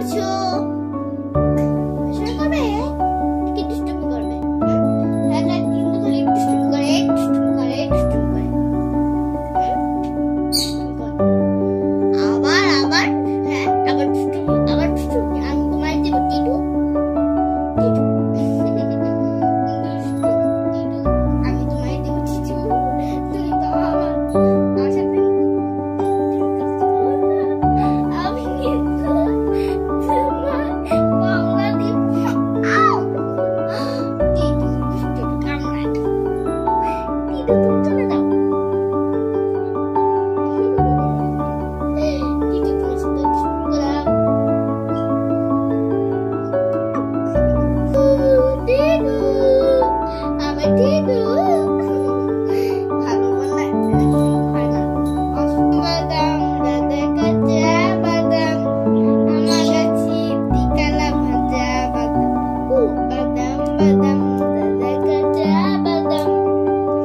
Fortune. you.